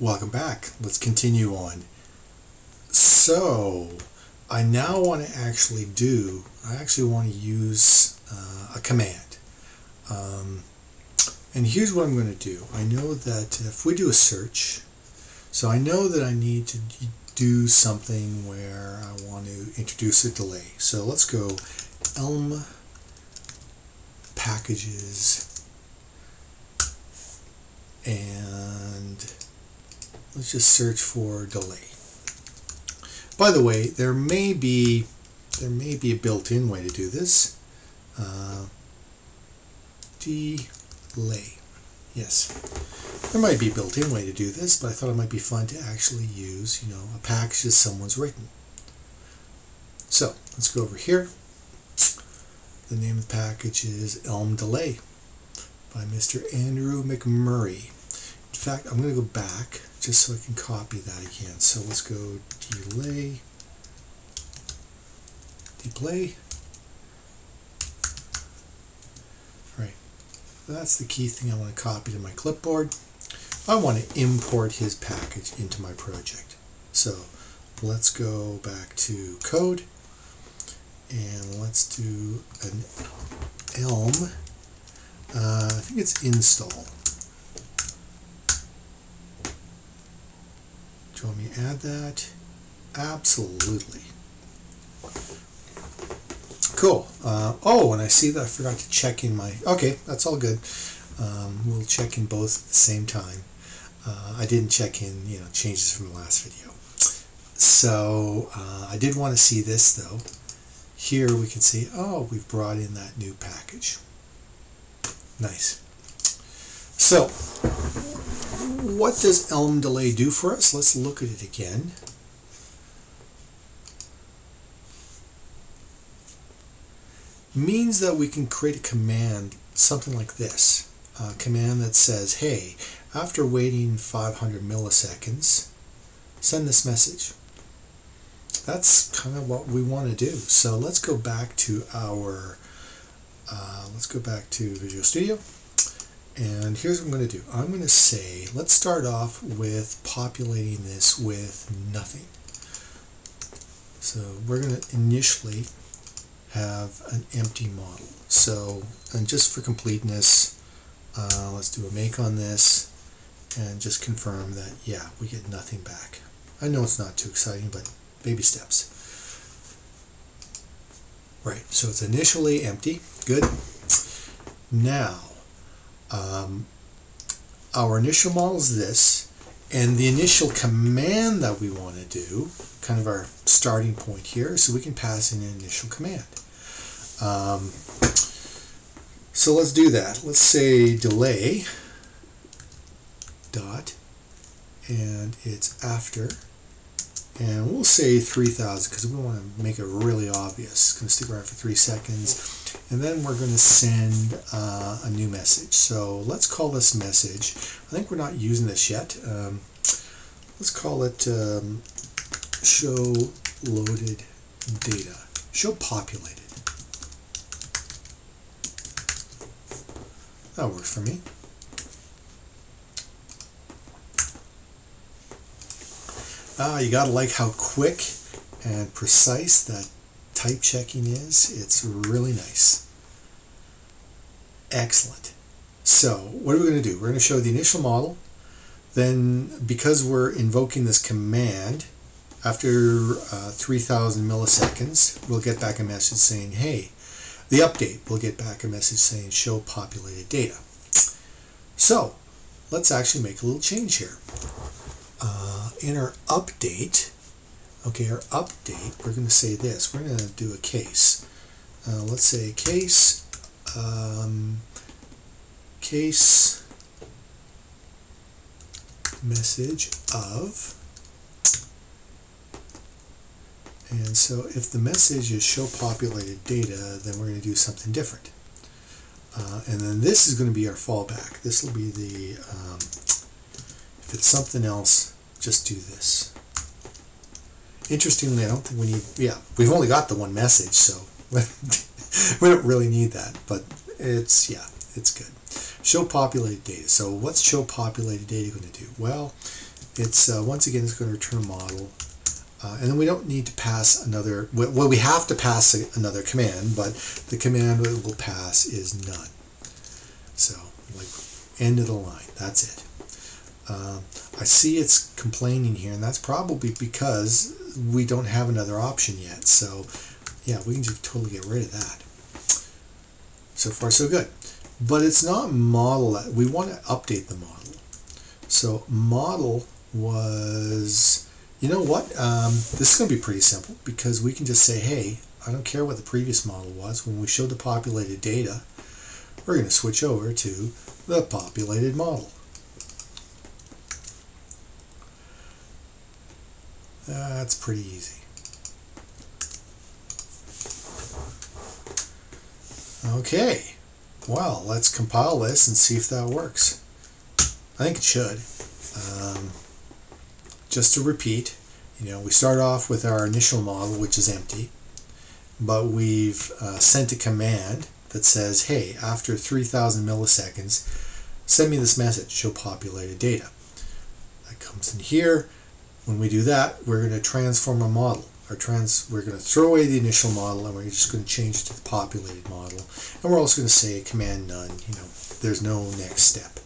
Welcome back. Let's continue on. So, I now want to actually do, I actually want to use uh, a command. Um, and here's what I'm going to do. I know that if we do a search, so I know that I need to do something where I want to introduce a delay. So let's go Elm packages and let's just search for delay. By the way, there may be there may be a built-in way to do this. Uh, delay. Yes. There might be a built-in way to do this, but I thought it might be fun to actually use, you know, a package that someone's written. So, let's go over here. The name of the package is Elm Delay by Mr. Andrew MacMurray. Fact, I'm going to go back just so I can copy that again. So let's go delay, delay. Right, that's the key thing I want to copy to my clipboard. I want to import his package into my project. So let's go back to code and let's do an Elm. Uh, I think it's install. Want me add that? Absolutely. Cool. Uh, oh, and I see that I forgot to check in my... Okay, that's all good. Um, we'll check in both at the same time. Uh, I didn't check in, you know, changes from the last video. So uh, I did want to see this though. Here we can see, oh, we've brought in that new package. Nice. So what does Elm Delay do for us? Let's look at it again. Means that we can create a command, something like this. A command that says, hey, after waiting 500 milliseconds, send this message. That's kind of what we want to do. So let's go back to our, uh, let's go back to Visual Studio. And here's what I'm going to do. I'm going to say, let's start off with populating this with nothing. So we're going to initially have an empty model. So, and just for completeness, uh, let's do a make on this and just confirm that, yeah, we get nothing back. I know it's not too exciting, but baby steps. Right, so it's initially empty. Good. Now, um, our initial model is this, and the initial command that we want to do, kind of our starting point here, so we can pass in an initial command. Um, so let's do that. Let's say delay dot, and it's after and we'll say 3000 because we want to make it really obvious. It's going to stick around for three seconds. And then we're going to send uh, a new message. So let's call this message. I think we're not using this yet. Um, let's call it um, show loaded data. Show populated. That works for me. Ah, you gotta like how quick and precise that type checking is. It's really nice. Excellent. So what are we going to do? We're going to show the initial model. Then because we're invoking this command, after uh, 3000 milliseconds, we'll get back a message saying, hey, the update, we'll get back a message saying show populated data. So let's actually make a little change here uh, in our update, okay, our update, we're going to say this. We're going to do a case. Uh, let's say case, um, case message of, and so if the message is show populated data, then we're going to do something different. Uh, and then this is going to be our fallback. This will be the um, if it's something else, just do this. Interestingly, I don't think we need, yeah, we've only got the one message, so we don't really need that, but it's, yeah, it's good. Show populated data. So what's show populated data going to do? Well, it's uh, once again it's going to return a model uh, and then we don't need to pass another well we have to pass a, another command but the command that will pass is none so like end of the line that's it um, I see it's complaining here and that's probably because we don't have another option yet. So yeah we can just totally get rid of that. So far so good. But it's not model we want to update the model. So model was, you know what, um, this is going to be pretty simple because we can just say, hey, I don't care what the previous model was. When we show the populated data, we're going to switch over to the populated model. That's pretty easy. Okay, well, let's compile this and see if that works. I think it should. Um, just to repeat, you know, we start off with our initial model, which is empty, but we've uh, sent a command that says, hey, after 3000 milliseconds, send me this message, show populated data. That comes in here. When we do that, we're going to transform a model. Our trans, we're going to throw away the initial model and we're just going to change it to the populated model. And we're also going to say command none, you know, there's no next step.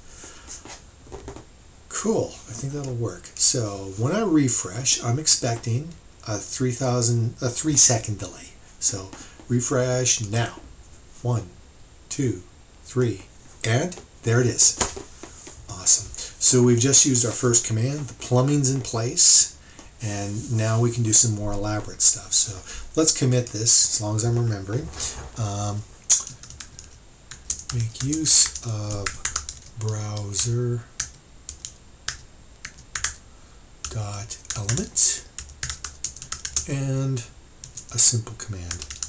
Cool, I think that'll work. So when I refresh, I'm expecting a 3000, a three second delay. So refresh now. One, two, three, and there it is. So we've just used our first command, the plumbing's in place, and now we can do some more elaborate stuff. So let's commit this, as long as I'm remembering. Um, make use of browser dot element and a simple command.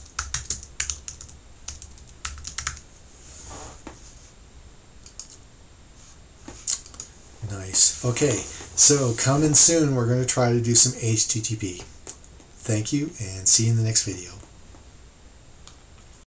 Nice. Okay, so coming soon, we're going to try to do some HTTP. Thank you and see you in the next video.